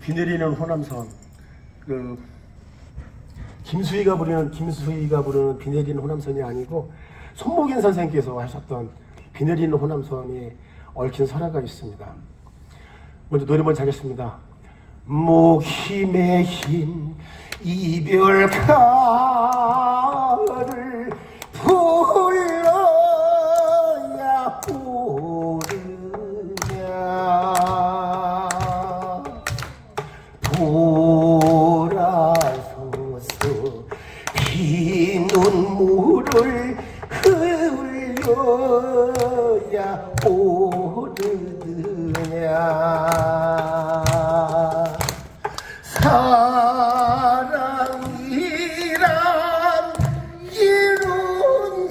비 내리는 호남선 그 김수희가 부르는 김수희가 부르는 비 내리는 호남선이 아니고 손목인 선생께서 하셨던 비 내리는 호남선에 얽힌 설화가 있습니다. 먼저 노래 먼저 하겠습니다. 목힘의 힘 이별가 눈물을 흘려야 오르느냐. 사랑이란 이룬가요.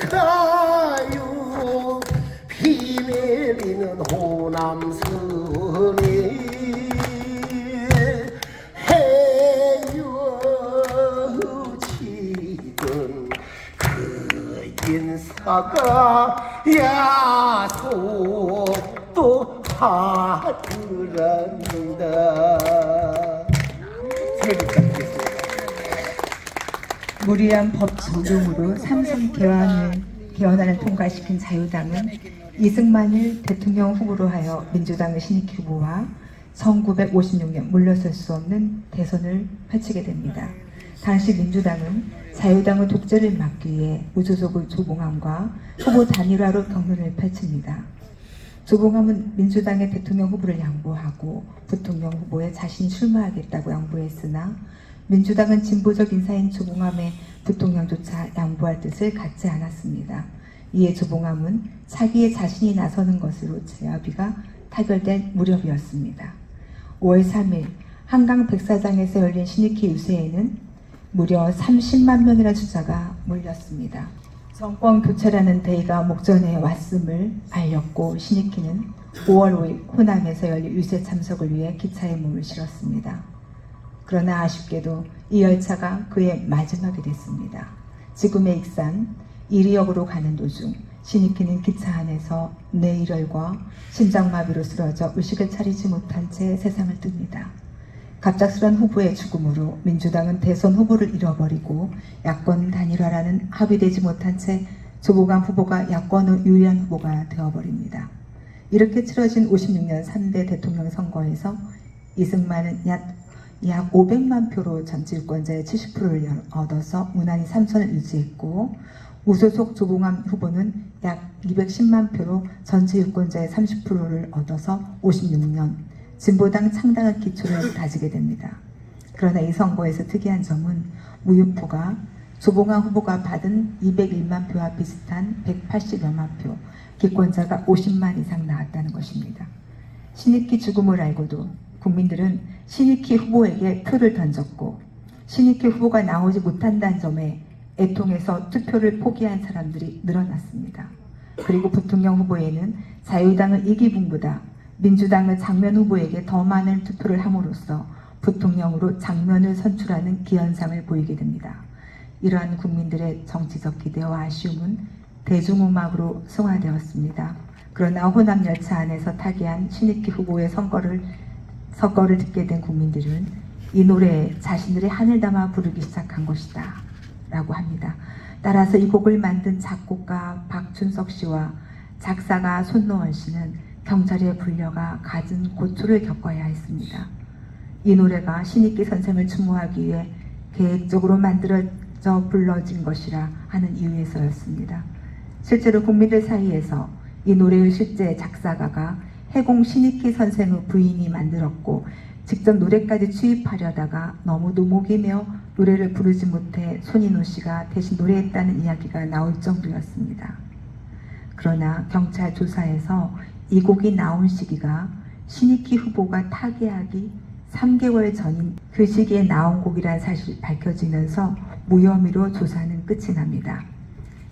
비 내리는 호남선이 인사가? 야속도 하더란다. 무리한 법 적용으로 삼선 개헌을 개헌안을 통과시킨 자유당은 이승만을 대통령 후보로 하여 민주당의 신익 후보와 1956년 물러설 수 없는 대선을 펼치게 됩니다. 당시 민주당은 자유당의 독재를 막기 위해 무소속의 조봉암과 후보 단일화로 경륜을 펼칩니다. 조봉암은 민주당의 대통령 후보를 양보하고 부통령 후보에 자신이 출마하겠다고 양보했으나 민주당은 진보적 인사인 조봉암의 부통령조차 양보할 뜻을 갖지 않았습니다. 이에 조봉암은 차기에 자신이 나서는 것으로 제압이가 타결된 무렵이었습니다. 5월 3일 한강 백사장에서 열린 신익희 유세에는 무려 30만 명이라는 숫자가 몰렸습니다. 정권 교체라는 대의가 목전에 왔음을 알렸고 신익희는 5월 5일 호남에서 열린 유세 참석을 위해 기차에 몸을 실었습니다. 그러나 아쉽게도 이 열차가 그의 마지막이 됐습니다. 지금의 익산 이리역으로 가는 도중 신익희는 기차 안에서 뇌일혈과 심장마비로 쓰러져 의식을 차리지 못한 채 세상을 뜹니다. 갑작스런 후보의 죽음으로 민주당은 대선 후보를 잃어버리고 야권 단일화라는 합의되지 못한 채 조보감 후보가 야권의 유리한 후보가 되어버립니다. 이렇게 치러진 56년 3대 대통령 선거에서 이승만은 약, 약 500만 표로 전체 유권자의 70%를 얻어서 무난히 3선을 유지했고 무소속 조봉암 후보는 약 210만 표로 전체 유권자의 30%를 얻어서 56년 진보당 창당의 기초를 다지게 됩니다. 그러나 이 선거에서 특이한 점은 무유표가 조봉암 후보가 받은 201만 표와 비슷한 180여만 표, 기권자가 50만 이상 나왔다는 것입니다. 신익희 죽음을 알고도 국민들은 신익희 후보에게 표를 던졌고 신익희 후보가 나오지 못한다는 점에 애통해서 투표를 포기한 사람들이 늘어났습니다. 그리고 부통령 후보에는 자유당의 이기붕보다 민주당의 장면 후보에게 더 많은 투표를 함으로써 부통령으로 장면을 선출하는 기현상을 보이게 됩니다. 이러한 국민들의 정치적 기대와 아쉬움은 대중음악으로 승화되었습니다. 그러나 호남 열차 안에서 타계한 신익희 후보의 선거를 선거를 듣게 된 국민들은 이 노래에 자신들의 하늘 담아 부르기 시작한 것이다 라고 합니다. 따라서 이 곡을 만든 작곡가 박춘석 씨와 작사가 손노원 씨는 경찰에 불려가 갖은 고초를 겪어야 했습니다. 이 노래가 신익기 선생을 추모하기 위해 계획적으로 만들어져 불러진 것이라 하는 이유에서였습니다. 실제로 국민들 사이에서 이 노래의 실제 작사가가 해공 신익희 선생의 부인이 만들었고 직접 노래까지 취입하려다가 너무도 목이며 노래를 부르지 못해 손인호 씨가 대신 노래했다는 이야기가 나올 정도였습니다. 그러나 경찰 조사에서 이 곡이 나온 시기가 신익희 후보가 타계하기 3개월 전인 그 시기에 나온 곡이라는 사실이 밝혀지면서 무혐의로 조사는 끝이 납니다.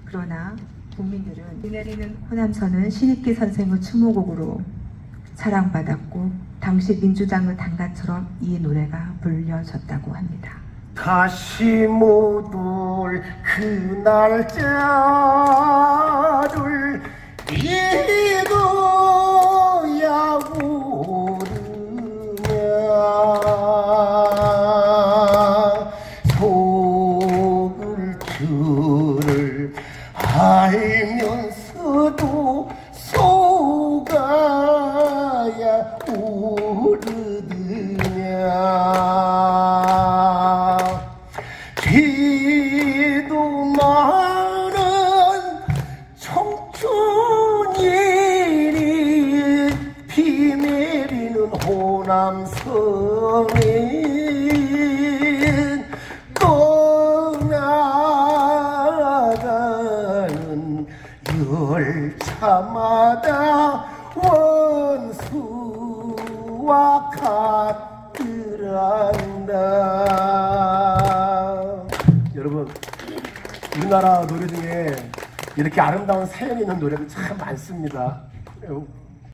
그러나 국민들은 비 내리는 호남선은 신익기 선생의 추모곡으로 사랑받았고 당시 민주당의 단가처럼 이 노래가 불려졌다고 합니다. 다시 못 올 그 날짜를 믿 남성에 떠나가는 열차마다 원수와 같으란다 여러분 우리나라 노래 중에 이렇게 아름다운 사연이 있는 노래가 참 많습니다.